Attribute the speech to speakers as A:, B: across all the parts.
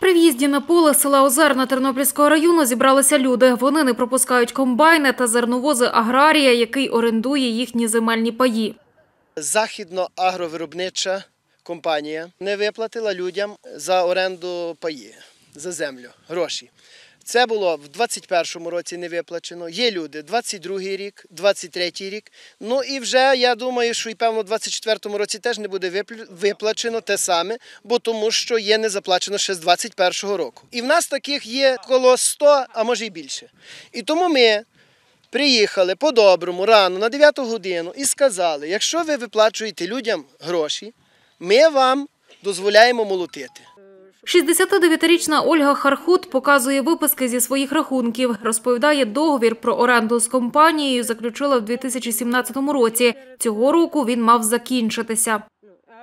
A: При в'їзді на поле села Озерна Тернопільського району зібралися люди. Вони не пропускають комбайни та зерновози аграрія, який орендує їхні земельні паї.
B: Західно-агровиробнича компанія не виплатила людям за оренду паї, за землю, гроші. Це було в 21-му році не виплачено. Є люди 22-й рік, 23-й рік. Ну і вже я думаю, що і певно в 24-му році теж не буде виплачено те саме, бо тому що є не заплачено ще з 21-го року. І в нас таких є коло 100, а може й більше. І тому ми приїхали по-доброму рано на 9 годину і сказали: якщо ви виплачуєте людям гроші, ми вам дозволяємо молотити.
A: 69-річна Ольга Хархут показує виписки зі своїх рахунків. Розповідає, договір про оренду з компанією заключила в 2017 році. Цього року він мав закінчитися.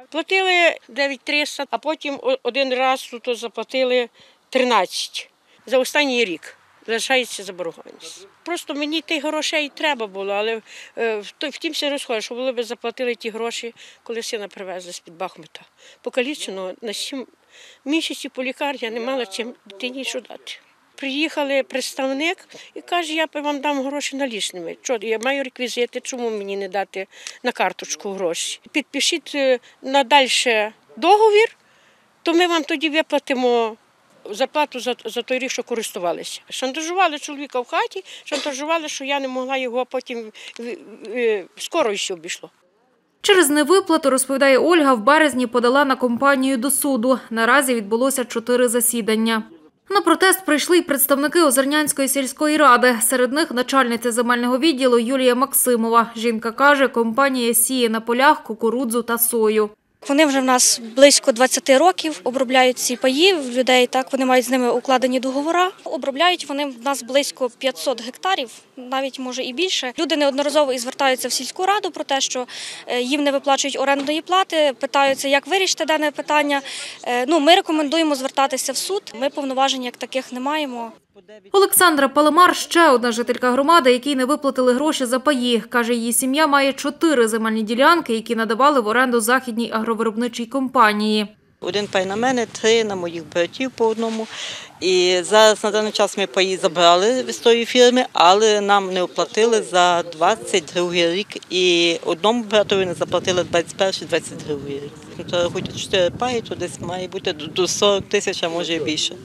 C: Платили 9300, а потім один раз тут заплатили 13 за останній рік. Залишається заборгованість. Просто мені тих грошей треба було, але е, втім все розходить, що були б заплатили ті гроші, коли сина привезли з-під Бахмута. Покалічено на 7 місяців по лікарні я не мала чим дитині що дати. Приїхали представник і каже, я вам дам гроші налічними. Що, я маю реквізити, чому мені не дати на карточку гроші? Підпишіть е, надальше договір, то ми вам тоді виплатимо зарплату за, за той рік, що користувалися. Шантажували чоловіка в хаті, шантажували, що я не могла його потім е, е, скоро ще обійшло.
A: Через невиплату, розповідає Ольга, в березні подала на компанію до суду. Наразі відбулося чотири засідання. На протест прийшли й представники Озернянської сільської ради. Серед них начальниця земельного відділу Юлія Максимова. Жінка каже, компанія сіє на полях кукурудзу та сою.
D: Вони вже в нас близько 20 років обробляють ці паї людей. Так вони мають з ними укладені договори. Обробляють вони в нас близько 500 гектарів, навіть може і більше. Люди неодноразово і звертаються в сільську раду про те, що е, їм не виплачують орендної плати. Питаються, як вирішити дане питання. Е, Ну, ми рекомендуємо звертатися в суд. Ми повноважень як таких не маємо.
A: Олександра Палемар – ще одна жителька громади, якій не виплатили гроші за паї. Каже, її сім'я має чотири земельні ділянки, які надавали в оренду західній агровиробничій компанії.
E: Один пай на мене, три на моїх братів по одному. І зараз на даний час ми паї забрали з тої фірми, але нам не оплатили за 22 рік. І одному братові не заплатили 21-22 рік. Ну, То 4 паї, то десь має бути до 40 тисяч, а може і більше.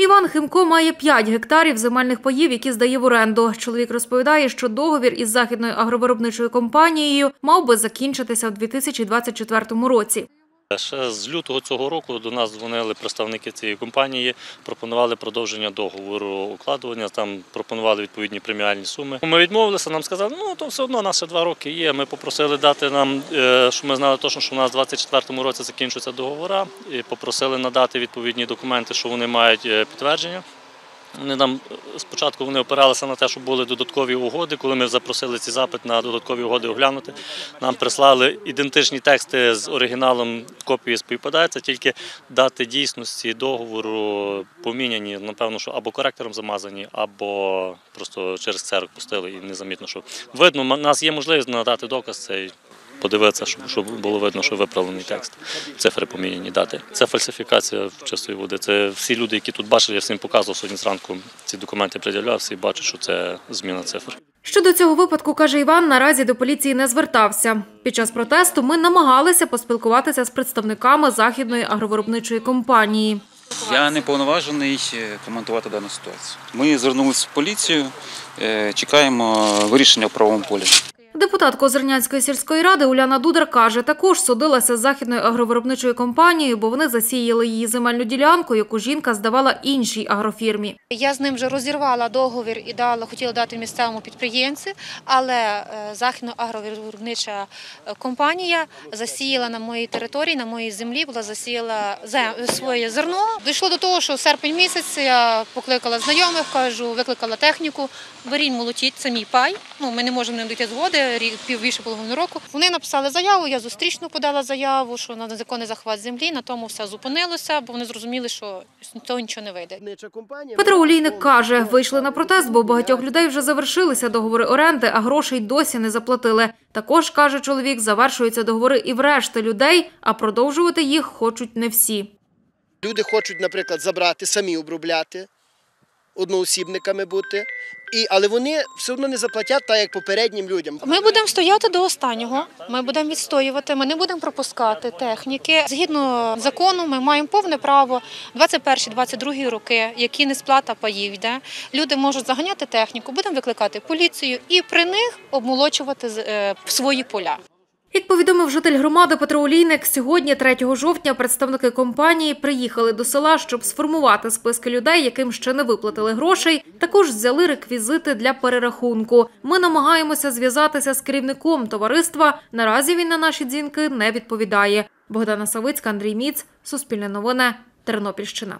A: Іван Химко має 5 гектарів земельних паїв, які здає в оренду. Чоловік розповідає, що договір із західною агровиробничою компанією мав би закінчитися в 2024 році.
F: Ще з лютого цього року до нас дзвонили представники цієї компанії, пропонували продовження договору укладування, там пропонували відповідні преміальні суми. Ми відмовилися, нам сказали, ну то все одно нас ще два роки є. Ми попросили дати нам, е, щоб ми знали точно, що у нас в 2024 році закінчуються договори, і попросили надати відповідні документи, що вони мають е, підтвердження. Вони нам е, спочатку вони опиралися на те, що були додаткові угоди. Коли ми запросили ці запит на додаткові угоди оглянути, нам прислали ідентичні тексти з оригіналом, копії співпадаються, тільки дати дійсності договору поміняні, напевно, що або коректором замазані, або просто через церк пустили і незамітно, що видно, у нас є можливість надати доказ цей. Подивитися, щоб, щоб було видно, що виправлений текст, цифри поміняні дати. Це фальсифікація в чистої води. Це всі люди, які тут бачили, я всім показував сьогодні зранку. Ці документи пред'являв, всі бачать, що це зміна цифр.
A: Щодо цього випадку, каже Іван, наразі до поліції не звертався. Під час протесту ми намагалися поспілкуватися з представниками західної агровиробничої компанії.
G: Я не повноважений е, коментувати дану ситуацію. Ми звернулися в поліцію, е, чекаємо вирішення в правовому полі.
A: Депутатка Озернянської сільської ради Уляна Дудар каже, також судилася з західною агровиробничою компанією, бо вони засіяли її земельну ділянку, яку жінка здавала іншій агрофірмі.
H: Я з ним вже розірвала договір і дала, хотіла дати місцевому підприємцю, але е, західно-агровиробнича е, компанія засіяла на моїй території, на моїй землі, була засіяла зе- своє зерно. Дійшло до того, що в серпень місяць я покликала знайомих, кажу, викликала техніку, беріть, молотіть, це мій пай. Ну, ми не можемо не дійти згоди, рік пів більше половини року. Вони написали заяву, я зустрічно подала заяву, що на незаконний захват землі, на тому все зупинилося, бо вони зрозуміли, що з того нічого не вийде.
A: Петро Олійник каже, вийшли на протест, бо у багатьох людей вже завершилися договори оренди, а грошей досі не заплатили. Також, каже чоловік, завершуються договори і в решти людей, а продовжувати їх хочуть не всі.
B: Люди хочуть, наприклад, забрати, самі обробляти, одноосібниками бути, і, але вони все одно не заплатять так, як попереднім людям.
H: Ми будемо стояти до останнього. Ми будемо відстоювати. Ми не будемо пропускати техніки. Згідно закону, ми маємо повне право 21-22 роки, які не сплата паїв йде. Люди можуть заганяти техніку, будемо викликати поліцію і при них обмолочувати е, свої поля.
A: Як повідомив житель громади Петро Олійник, сьогодні, 3 жовтня, представники компанії приїхали до села, щоб сформувати списки людей, яким ще не виплатили грошей. Також взяли реквізити для перерахунку. Ми намагаємося зв'язатися з керівником товариства. Наразі він на наші дзвінки не відповідає. Богдана Савицька, Андрій Міц, Суспільне новини, Тернопільщина.